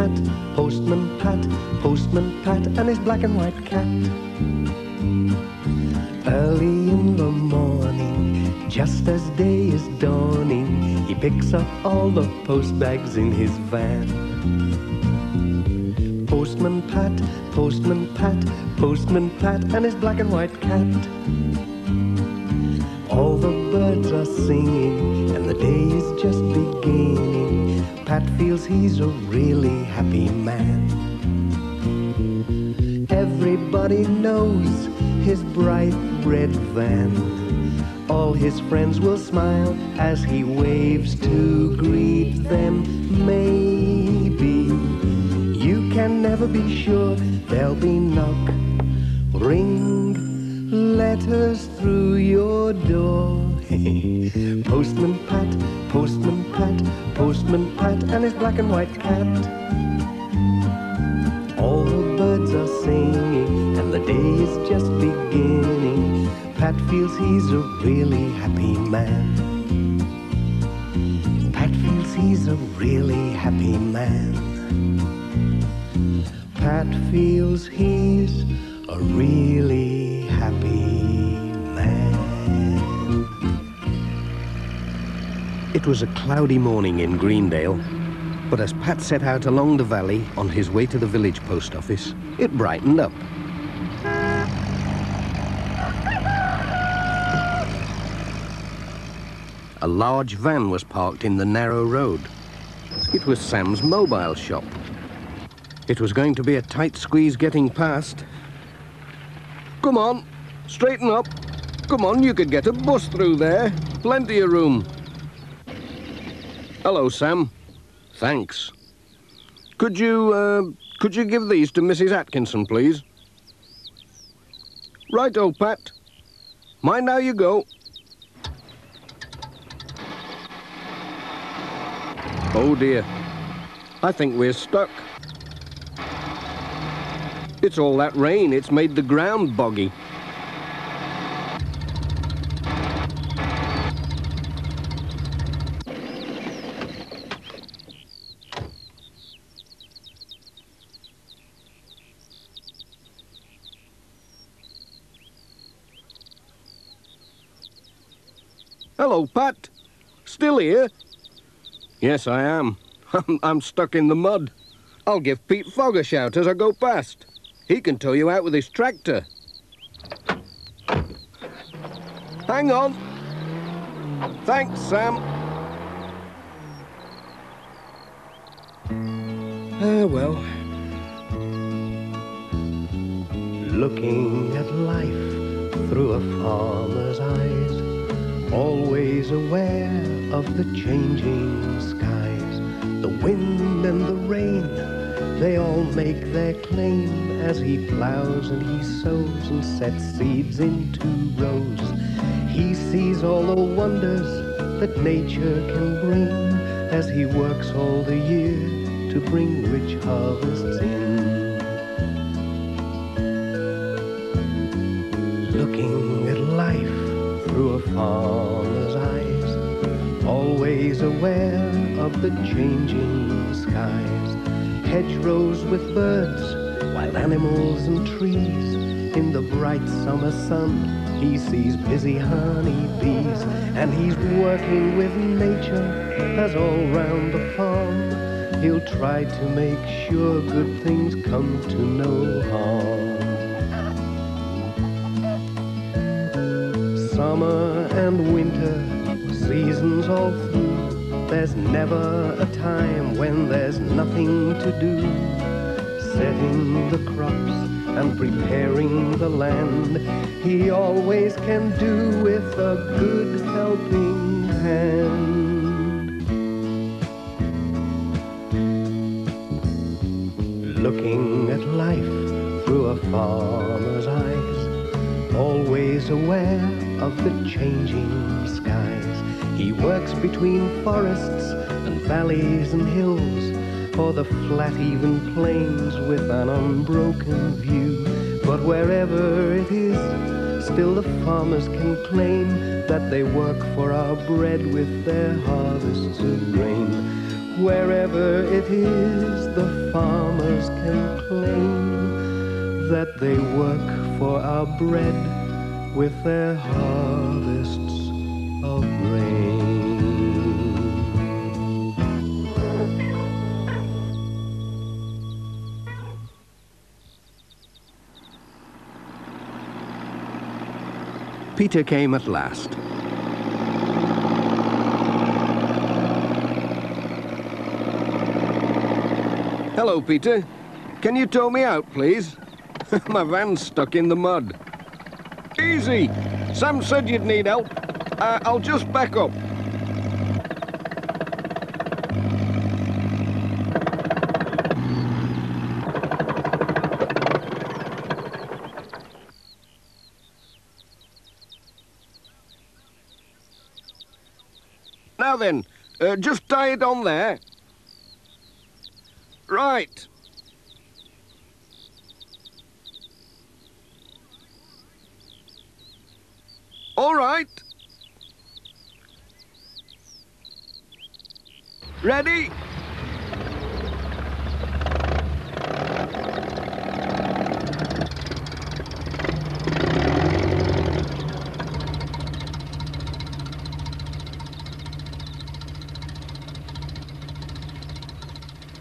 Pat, Postman Pat, Postman Pat, and his black and white cat. Early in the morning, just as day is dawning, he picks up all the post bags in his van. Postman Pat, Postman Pat, Postman Pat, and his black and white cat. All the birds are singing, feels he's a really happy man. Everybody knows his bright red van. All his friends will smile as he waves to greet them. Maybe you can never be sure there'll be knock, ring, letters through your door. Postman Pat, Postman Pat, Postman Pat, and his black and white cat. All the birds are singing, and the day is just beginning. Pat feels he's a really happy man. Pat feels he's a really happy man. Pat feels he's a really happy It was a cloudy morning in Greendale, but as Pat set out along the valley on his way to the village post office, it brightened up. A large van was parked in the narrow road. It was Sam's mobile shop. It was going to be a tight squeeze getting past. Come on, straighten up. Come on, you could get a bus through there. Plenty of room. Hello, Sam. Thanks. Could you, uh, could you give these to Mrs. Atkinson, please? Right, old Pat. Mind how you go. Oh dear. I think we're stuck. It's all that rain. It's made the ground boggy. Hello, Pat. Still here? Yes, I am. I'm, I'm stuck in the mud. I'll give Pete Fogg a shout as I go past. He can tow you out with his tractor. Hang on. Thanks, Sam. Ah, well. Looking at life through a farmer's eyes, always aware of the changing skies, the wind and the rain, they all make their claim as he plows and he sows and sets seeds into rows. He sees all the wonders that nature can bring as he works all the year to bring rich harvests in. Looking through a farmer's eyes, always aware of the changing skies. Hedgerows with birds, wild animals and trees. In the bright summer sun, he sees busy honeybees, and he's working with nature as all round the farm. He'll try to make sure good things come to no harm. Summer and winter, seasons all through, there's never a time when there's nothing to do. Setting the crops and preparing the land, he always can do with a good helping hand. Looking at life through a farmer's eyes, always aware of the changing skies. He works between forests and valleys and hills, or the flat even plains with an unbroken view. But wherever it is, still the farmers can claim that they work for our bread with their harvests of grain. Wherever it is, the farmers can claim that they work for our bread with their harvests of grain. Peter came at last. Hello, Peter. Can you tow me out, please? My van's stuck in the mud. Easy. Sam said you'd need help. Uh, I'll just back up. Now then, uh, just tie it on there. Right. All right. Ready?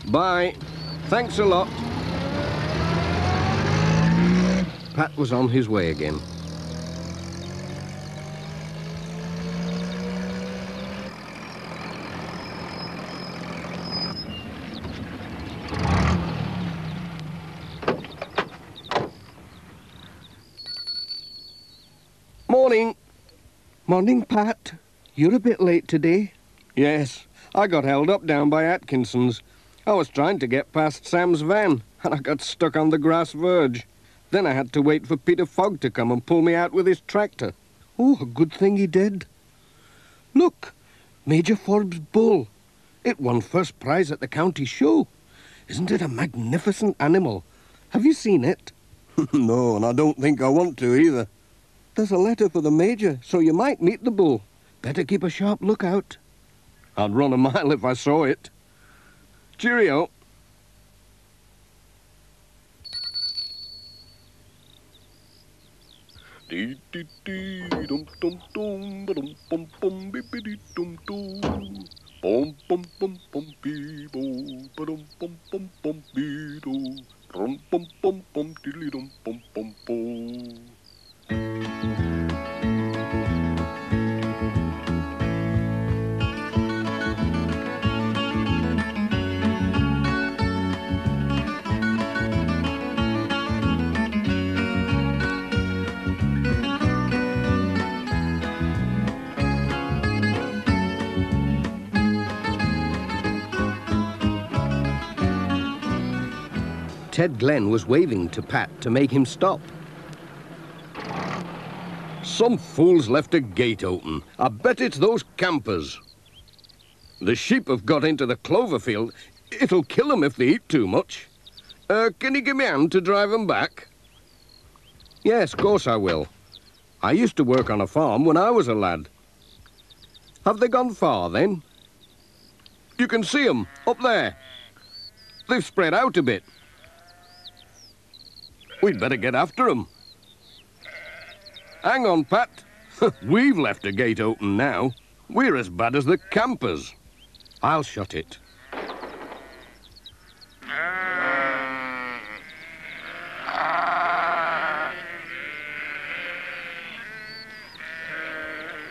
Bye. Thanks a lot. Pat was on his way again. Morning. Morning, Pat. You're a bit late today. Yes, I got held up down by Atkinson's. I was trying to get past Sam's van, and I got stuck on the grass verge. Then I had to wait for Peter Fogg to come and pull me out with his tractor. Oh, a good thing he did. Look, Major Forbes' bull. It won first prize at the county show. Isn't it a magnificent animal? Have you seen it? no, and I don't think I want to either. There's a letter for the Major, so you might meet the bull. Better keep a sharp lookout. I'd run a mile if I saw it. Cheerio. Dee dum Ted Glen was waving to Pat to make him stop. Some fool's left a gate open. I bet it's those campers. The sheep have got into the clover field. It'll kill them if they eat too much. Uh, can you give me a hand to drive them back? Yes, of course I will. I used to work on a farm when I was a lad. Have they gone far, then? You can see them, up there. They've spread out a bit. We'd better get after after 'em. Hang on, Pat. We've left a gate open now. We're as bad as the campers. I'll shut it.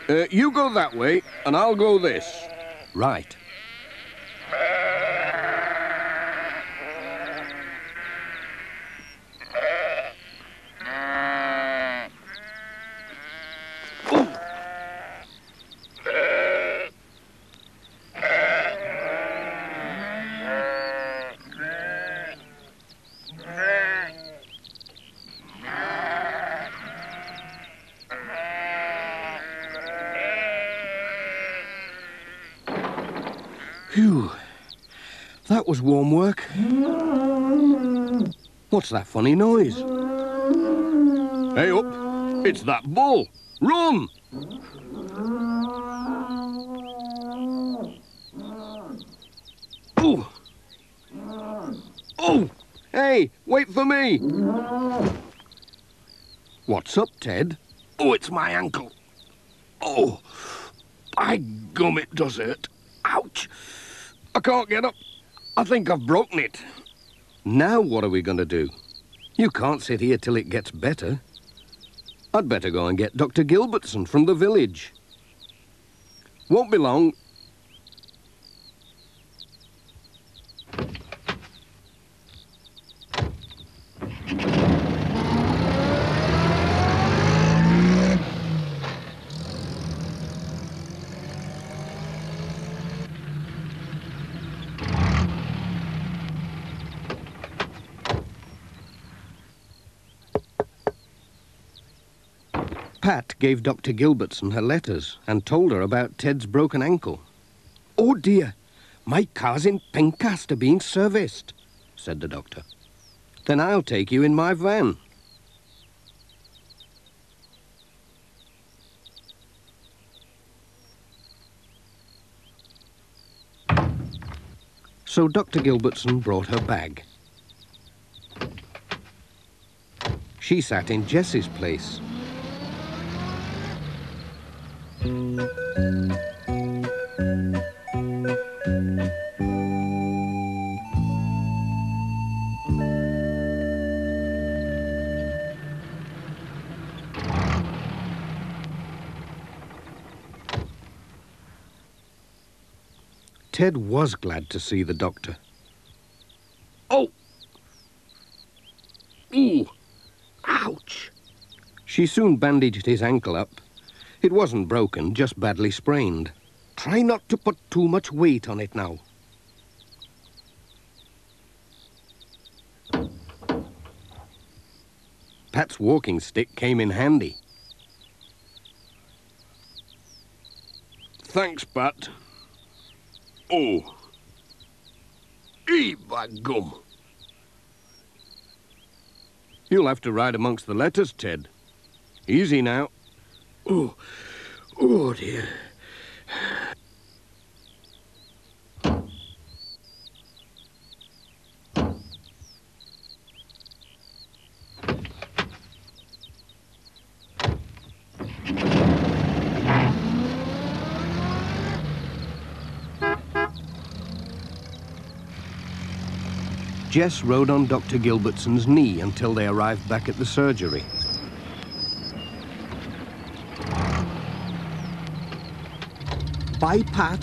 Uh, you go that way, and I'll go this. Right. Phew. That was warm work. What's that funny noise? Hey up! It's that bull! Run! Oh! Oh! Hey, wait for me! What's up, Ted? Oh, it's my ankle. Oh, by gum, it does hurt. Ouch! I can't get up. I think I've broken it. Now what are we going to do? You can't sit here till it gets better. I'd better go and get Dr. Gilbertson from the village. Won't be long. Pat gave Dr. Gilbertson her letters and told her about Ted's broken ankle. Oh dear, my car's in Pencaster being serviced, said the doctor. Then I'll take you in my van. So Dr. Gilbertson brought her bag. She sat in Jess's place Ted was glad to see the doctor. Oh! Ooh! Ouch! She soon bandaged his ankle up it wasn't broken, just badly sprained. Try not to put too much weight on it now. Pat's walking stick came in handy. Thanks, Pat. Oh. Eat by gum. You'll have to ride amongst the letters, Ted. Easy now. Oh, oh dear. Jess rode on Dr. Gilbertson's knee until they arrived back at the surgery. Pat.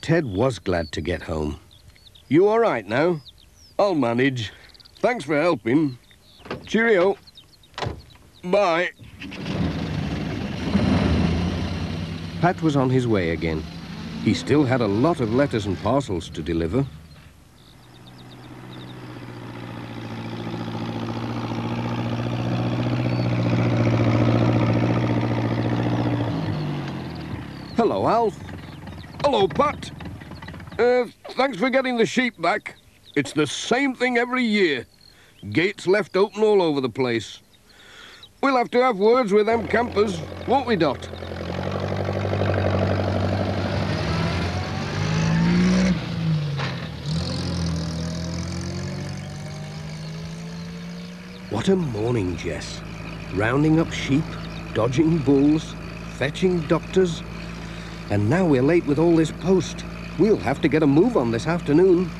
Ted was glad to get home. You all right now? I'll manage. Thanks for helping. Cheerio. Bye. Pat was on his way again. He still had a lot of letters and parcels to deliver. Hello, Alf. Hello, Pat. Uh, thanks for getting the sheep back. It's the same thing every year. Gates left open all over the place. We'll have to have words with them campers, won't we, Dot? What a morning, Jess. Rounding up sheep, dodging bulls, fetching doctors. And now we're late with all this post. We'll have to get a move on this afternoon.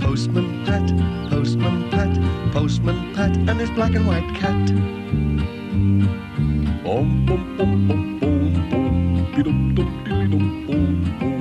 Postman Pat, Postman Pat, Postman Pat and his black and white cat. Boom, boom, boom, boom, boom, boom, dum dum dum dum boom, boom.